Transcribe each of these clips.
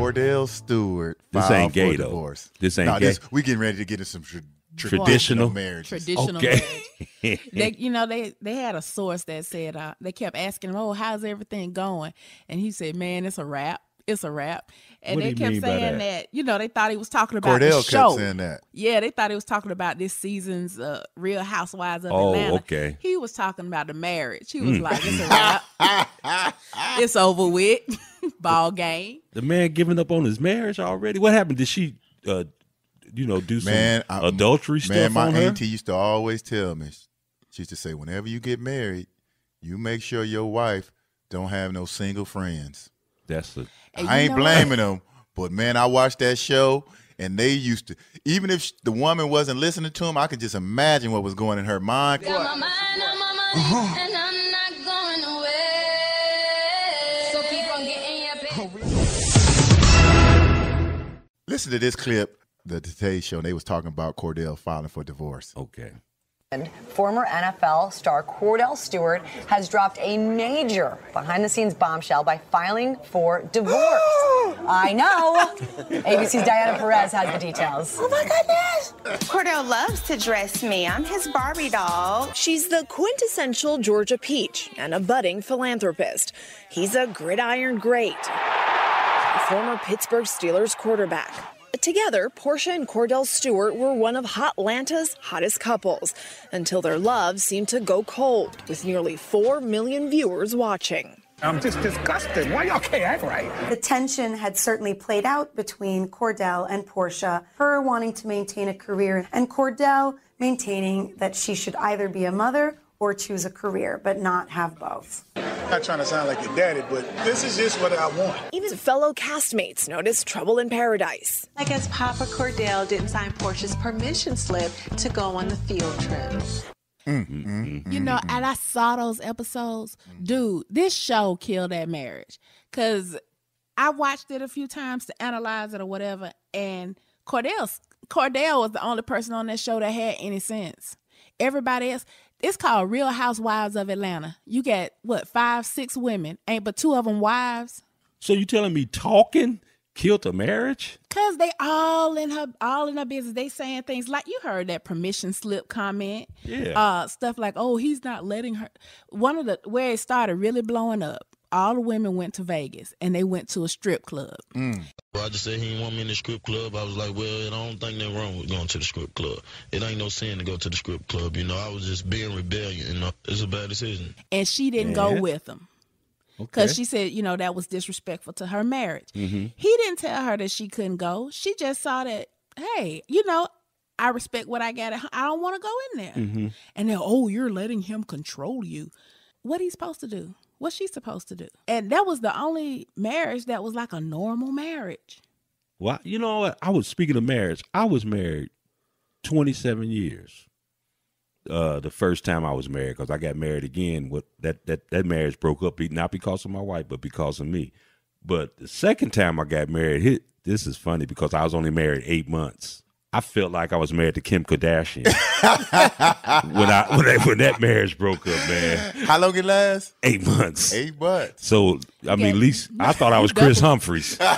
Kordell Stewart. This filed ain't gay, for though. divorce. This ain't no, gay. This, we getting ready to get into some tra- Traditional? traditional marriages. Traditional Okay. marriage. they, you know, they they had a source that said uh, they kept asking him, "Oh, how's everything going?" And he said, "Man, it's a wrap. It's a wrap." And What they kept saying that? that? you know, they thought he was talking about Kordell the kept show. saying that. Yeah, they thought he was talking about this season's uh, Real Housewives of Oh, Atlanta. okay. He was talking about the marriage. He was Mm. like, "It's a wrap. it's over with. Ball game." the man giving up on his marriage already. What happened? Did she, uh, you know, do some Man, I- adultery stuff Man, my on her? auntie used to always tell me. She used to say, whenever you get married, you make sure your wife don't have no single friends. That's a And I ain't know what? blaming them, but man, I watched that show, and they used to. Even if the woman wasn't listening to him, I could just imagine what was going in her mind. Got my mind on Listen to this clip, the Today Show. and They was talking about Kordell filing for divorce. okay. And former NFL star Kordell Stewart has dropped a major behind the scenes bombshell by filing for divorce. I know. ABC's Diana Perez has the details. Oh my goodness! Kordell loves to dress me. I'm his Barbie doll. She's the quintessential Georgia peach and a budding philanthropist. He's a gridiron great, a former Pittsburgh Steelers quarterback. Together, Porsha and Kordell Stewart were one of Hotlanta's hottest couples until their love seemed to go cold, with nearly 4 million viewers watching. I'm just disgusted. Why y'all can't act right? The tension had certainly played out between Kordell and Porsha, her wanting to maintain a career, and Kordell maintaining that she should either be a mother or choose a career, but not have both. I'm not trying to sound like your daddy, but this is just what I want. Even fellow castmates noticed trouble in paradise. I guess Papa Kordell didn't sign Porsha's permission slip to go on the field trip. You know, and I saw those episodes. Dude, this show killed that marriage. Cause I watched it a few times to analyze it or whatever. And Kordell Kordell was the only person on that show that had any sense. Everybody else, it's called Real Housewives of Atlanta. You got what, five, six women, ain't but two of them wives. So you telling me talking killed a marriage? Cause they all in her all in her business. They saying things like you heard that permission slip comment. Yeah. Uh stuff like, oh, he's not letting her one of the where it started really blowing up. All the women went to Vegas and they went to a strip club. Roger said he didn't want me in the strip club. I was like, well, I don't think nothing wrong with going to the strip club. It ain't no sin to go to the strip club. You know, I was just being rebellious. You know, it's a bad decision. And she didn't Yeah. go with him. Because she said, you know, that was disrespectful to her marriage. Mm-hmm. He didn't tell her that she couldn't go. She just saw that, hey, you know, I respect what I got. I don't want to go in there. Mm-hmm. And then, oh, you're letting him control you. What he's supposed to do? What's she supposed to do? And that was the only marriage that was like a normal marriage. Well, you know what? I was speaking of marriage. I was married 27 years. Uh, the first time I was married, because I got married again. With that that that marriage broke up, not because of my wife, but because of me. But the second time I got married, hit, this is funny because I was only married eight months. I felt like I was married to Kim Kardashian when I when, that when that marriage broke up, man. How long it last? Eight months. Eight months. So I mean, at least I thought I was Kris Humphries.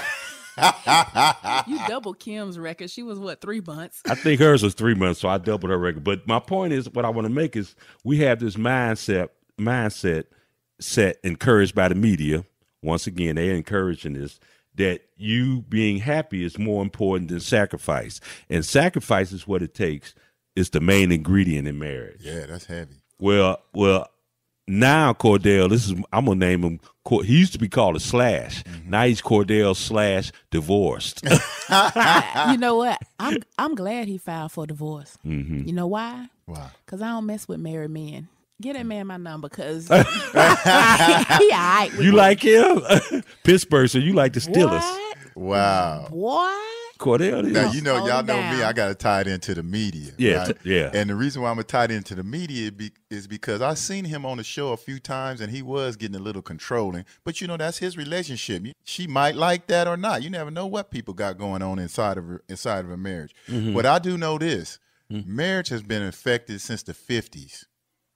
You double Kim's record. She was what, three months? I think hers was three months, so I doubled her record. But my point is, what I want to make is, we have this mindset, mindset, set encouraged by the media. Once again, they're encouraging this that you being happy is more important than sacrifice, and sacrifice is what it takes. Is the main ingredient in marriage. Yeah, that's heavy. Well, well, now Kordell, this is I'm gonna name him. He used to be called a slash. Now he's Kordell slash divorced. you know what? I'm I'm glad he filed for divorce. Mhm. You know why? Why? Cause I don't mess with married men. Get that man my number, cause he, he all right. You me. like him? Pittsburgh, so you like the Steelers. What? Wow. What? Kordell, Now you know, y'all know me. I got to tie it into the media. Yeah, right? t- yeah. And the reason why I'm gonna tie it into the media be, is because I seen him on the show a few times, and he was getting a little controlling. But you know, that's his relationship. She might like that or not. You never know what people got going on inside of her, inside of a marriage. Mm-hmm. But I do know this: marriage has been affected since the 50s.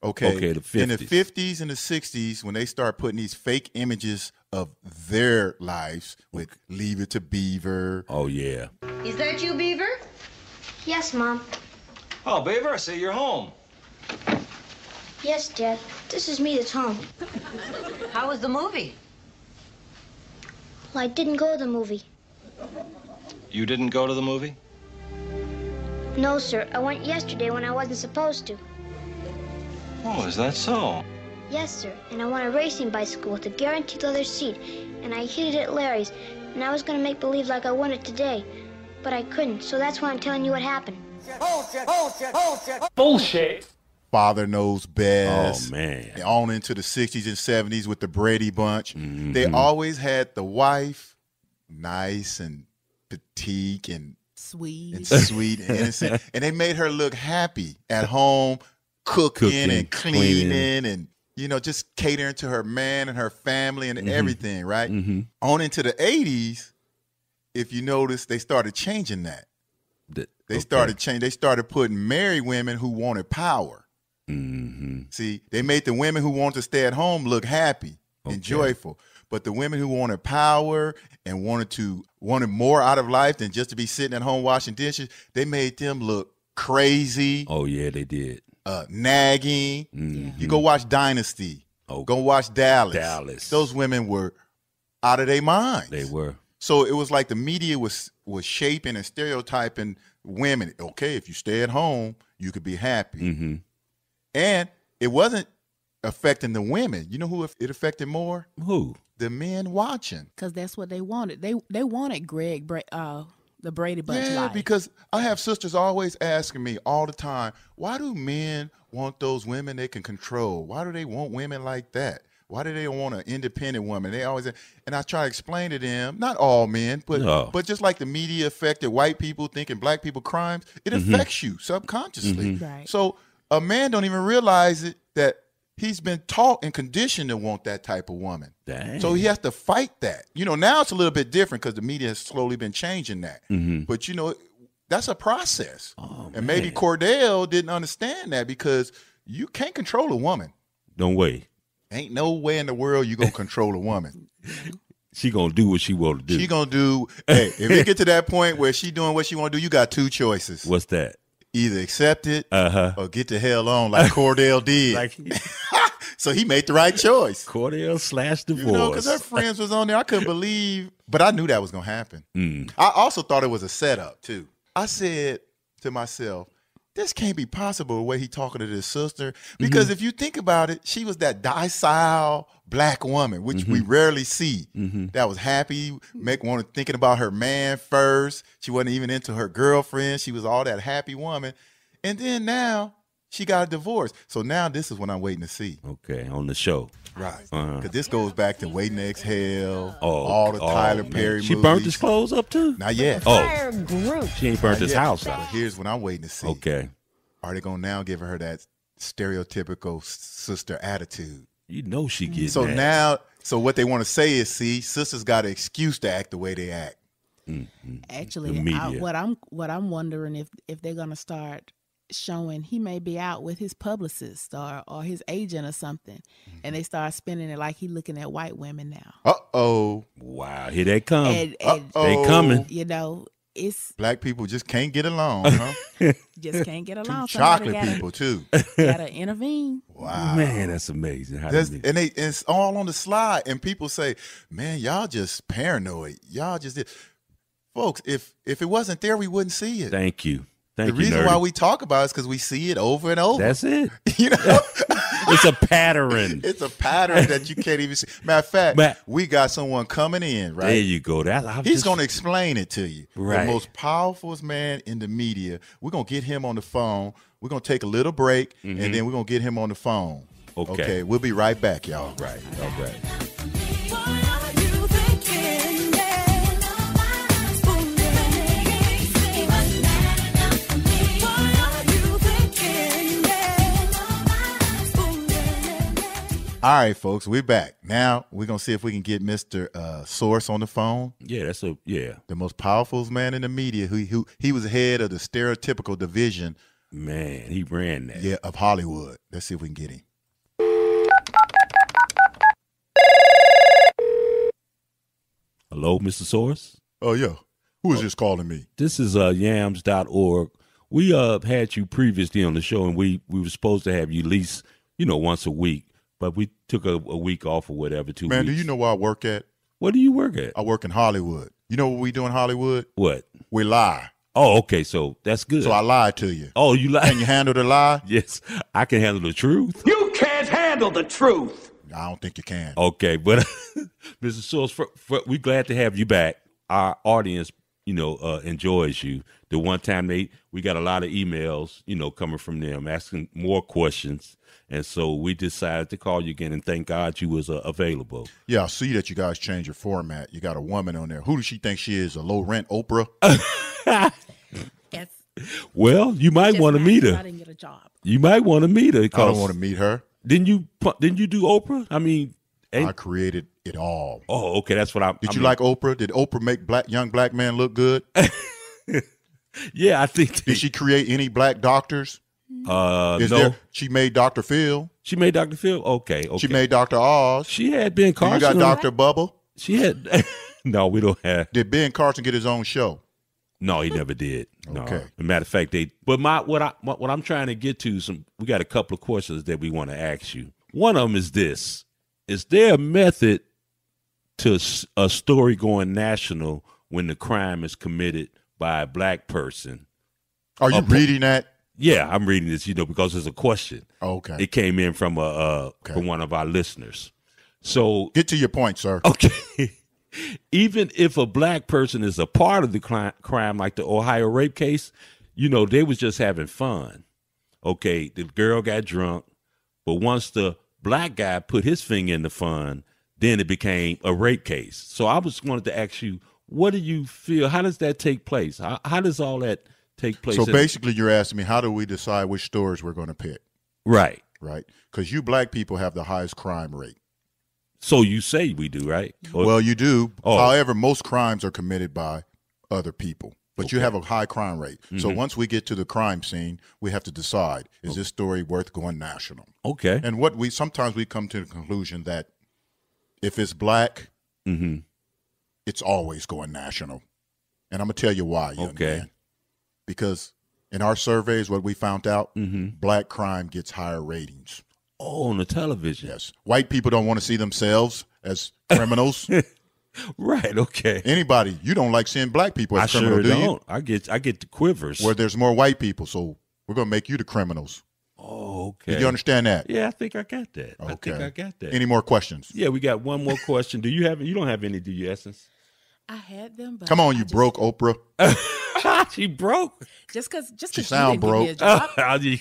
Okay. Okay, the In the 50s. 50s and the 60s, when they start putting these fake images of their lives with Leave It to Beaver. Oh yeah. Is that you, Beaver? Yes, Mom. Oh, Beaver, I see you're home. Yes, Dad. This is me that's home. How was the movie? Well, I didn't go to the movie. You didn't go to the movie? No, sir. I went yesterday when I wasn't supposed to. Oh, is that so? Yes, sir. And I won a racing bicycle with a guaranteed leather seat. And I hid it at Larry's. And I was going to make believe like I won it today. But I couldn't. So that's why I'm telling you what happened. Bullshit, bullshit, bullshit. Bullshit. Father Knows Best. Oh, man. On into the 60s and 70s with the Brady Bunch. Mm-hmm. They always had the wife nice and petite and Sweet. and sweet and innocent. and they made her look happy at home, cooking, Cooking, and cleaning. cleaning, and you know, just catering to her man and her family and everything, right? Mm-hmm. On into the 80s, if you notice, they started changing that. The- They okay. started change. They started putting married women who wanted power. Mm-hmm. See, they made the women who wanted to stay at home look happy and joyful, but the women who wanted power and wanted to wanted more out of life than just to be sitting at home washing dishes, they made them look crazy, Oh yeah, they did. Uh, nagging. Mhm. You go watch Dynasty. Oh. Go watch Dallas. Dallas. Those women were out of their minds. They were. So it was like the media was was shaping and stereotyping women. Okay, if you stay at home, you could be happy. Mm-hmm. And it wasn't affecting the women. You know who it affected more? Who? The men watching. Because that's what they wanted. They they wanted Greg, Bra- uh, the Brady Bunch yeah, life. because I have sisters always asking me all the time, why do men want those women they can control? Why do they want women like that? Why do they want an independent woman? They always and I try to explain to them, not all men, but No. but just like the media affected white people thinking black people crimes, it Mhm. affects you subconsciously. Mhm. Right. So a man don't even realize it that he's been taught and conditioned to want that type of woman. Dang. So he has to fight that. You know, now it's a little bit different because the media has slowly been changing that. Mhm. But you know, that's a process. Oh, and maybe. Kordell didn't understand that because you can't control a woman. Don't wait. Ain't no way in the world you gonna control a woman. She gonna do what she want to do. She gonna do. Hey, if it get to that point where she doing what she want to do, you got two choices: What's that? Either accept it Uh huh. or get the hell on, like Kordell did. Like so he made the right choice. Kordell slash divorce. You know, because her friends was on there. I couldn't believe, but I knew that was gonna happen. Mm. I also thought it was a setup too. I said to myself, "This can't be possible." The way he talking to his sister, mm-hmm. because if you think about it, she was that docile black woman, which we mm-hmm. rarely see. Mm-hmm. That was happy, make wanted thinking about her man first. She wasn't even into her girlfriend. She was all that happy woman, and then now she got a divorce. So now this is what I'm waiting to see. Okay, on the show. Right. Uh-huh. Because this goes back to Waiting to Exhale, Oh, all the oh, Tyler man. Perry She movies. burnt his clothes up too. Not yet. Oh, group. she ain't burnt Not his yet. house But out. here's what I'm waiting to see. Okay, Are they going to now give her that stereotypical sister attitude? you know she gets so that. now, so what they want to say is, see, sisters got an excuse to act the way they act. Actually, The I, what I'm what I'm wondering if if they're gonna start showing he may be out with his publicist or or his agent or something, and they start spinning it like he looking at white women now. Uh oh. Wow, here they come. and, and They coming. you know, it's Black people just can't get along, huh? just can't get along. Somebody chocolate gotta, people, too. gotta intervene. Wow. Man, that's amazing. How That's, they- and they it's all on the slide, and people say, "Man, y'all just paranoid. Y'all just did." Folks, if if it wasn't there, we wouldn't see it. Thank you. Thank the you. reason Nerdy. why we talk about it is because we see it over and over. That's it. you know, It's a pattern. it's a pattern that you can't even see. Matter of fact, But- we got someone coming in, right? There you go. That I'm He's just- going to explain it to you. Right. The most powerful man in the media. We're going to get him on the phone. We're going to take a little break, Mhm. and then we're going to get him on the phone. Okay. Okay. We'll be right back, y'all. Right. All right. All right, folks, we're back. Now we're going to see if we can get Mr. Uh, Source on the phone. Yeah, that's a yeah. The most powerful man in the media. Who, who he was head of the stereotypical division. Man, he ran that. Yeah, of Hollywood. Let's see if we can get him. Hello, Mr. Source. Oh yeah. Who is this calling me? This is uh, yaaams.org. We uh had you previously on the show, and we we were supposed to have you at least you know once a week, but we took a, a week off or whatever. Two Man, weeks. do you know where I work at? What do you work at? I work in Hollywood. You know what we do in Hollywood? What? We lie. Oh, okay. So that's good. So I lied to you. Oh, you lie? Can you handle the lie? yes, I can handle the truth. You can't handle the truth. I don't think you can. Okay, but Mr. Source, for, for, we glad to have you back. Our audience, you know, uh, enjoys you. The one time they we got a lot of emails, you know, coming from them asking more questions, and so we decided to call you again. And thank God you was uh, available. Yeah, I see that you guys changed your format. You got a woman on there. Who does she think she is? A low rent Oprah? Yes. Well, you might want to meet her. I didn't get a job. You might want to meet her. I don't want to meet her. Didn't you? pu- Didn't you do Oprah? I mean, I created it all. Oh, okay. That's what I. Did I you mean- like Oprah? Did Oprah make black young black man look good? Yeah, I think. Did she create any black doctors? Uh, Is no. there? She made Dr. Phil. She made Dr. Phil. Okay, okay. She made Dr. Oz. She had Ben Do You got Dr. Bubble. She had. no, we don't have. Did Ben Carson get his own show? No, he never did. No. Okay. As a matter of fact, they. But my what I what, what I'm trying to get to some. We got a couple of questions that we want to ask you. One of them is this: Is there a method to a story going national when the crime is committed by a black person? Are you A reading that? Yeah, I'm reading this. You know, because it's a question. Okay. It came in from a uh, from one of our listeners. So Get to your point, sir. Okay. Even if a black person is a part of the cli- crime, like the Ohio rape case, you know, they was just having fun. Okay, the girl got drunk, but once the black guy put his finger in the fun, then it became a rape case. So I was wanted to ask you, what do you feel? How does that take place? How, how does all that take place? So basically, you're asking me how do we decide which stories we're going to pick? right. Right? Because you black people have the highest crime rate. So you say we do, right? Or- Well, you do. Oh. However, most crimes are committed by other people, but you have a high crime rate. So Mhm. once we get to the crime scene, we have to decide: is this story worth going national? okay. And what we sometimes we come to the conclusion that if it's black, Mm-hmm. it's always going national. And I'm gonna tell you why, young Okay. man. Because in our surveys, what we found out, Mm-hmm. black crime gets higher ratings. Oh, on the television. Yes, white people don't want to see themselves as criminals. Right. Okay. Anybody, you don't like seeing black people as I criminals, sure do don't. I get I get the quivers. Where there's more white people, so we're gonna make you the criminals. Okay. Did you understand that? Yeah, I think I got that. I think Okay. I got that. Any more questions? yeah, we got one more question. Do you have you don't have any, do you, Essence? I had them, but Come on, I you just- broke Oprah. she broke. Just because, just She 'cause sound you didn't give me a broke. job. You-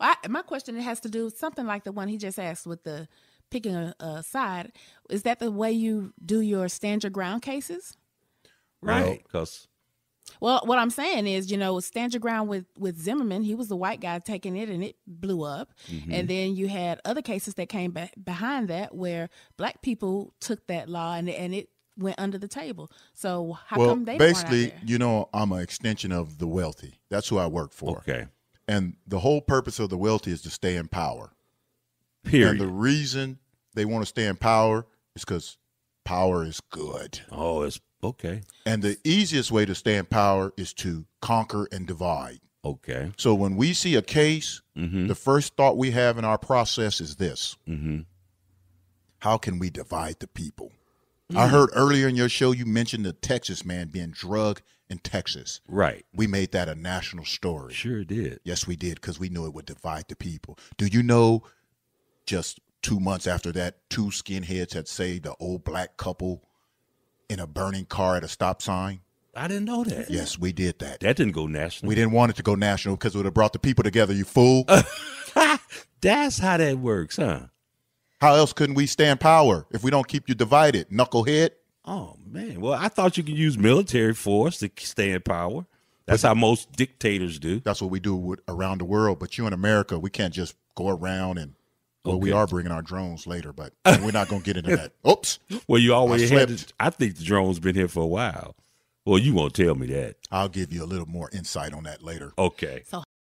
Well, I, my question has to do with something like the one he just asked with the picking a, a side. Is that the way you do your stand your ground cases? right. Because Well, what I'm saying is, you know, stand your ground with with Zimmerman. He was the white guy taking it, and it blew up. Mm-hmm. And then you had other cases that came back behind that where black people took that law and and it went under the table. So how well, come they weren't out basically, there? you know, I'm an extension of the wealthy. That's who I work for. okay. And the whole purpose of the wealthy is to stay in power. Period. And the reason they want to stay in power is because power is good. oh, it's okay. And the easiest way to stay in power is to conquer and divide. Okay. So when we see a case, Mm-hmm. the first thought we have in our process is this Mm-hmm. How can we divide the people? Mm. I heard earlier in your show you mentioned the Texas man being drugged in Texas. Right. We made that a national story. Sure did. Yes, we did because we knew it would divide the people. Do you know just two months after that, two skinheads had saved an old black couple in a burning car at a stop sign? I didn't know that. Yes, we did that. That didn't go national. We didn't want it to go national because it would have brought the people together, you fool. That's how that works, huh? How else couldn't we stand power if we don't keep you divided, knucklehead? Oh man. Well, I thought you could use military force to stay in power. That's how most dictators do. That's what we do with, around the world. But you in America, we can't just go around and. Well, we are bringing our drones later, but we're not going to get into that. Oops. Well, you always had. it- I think the drone's been here for a while. Well, you won't tell me that. I'll give you a little more insight on that later. Okay. So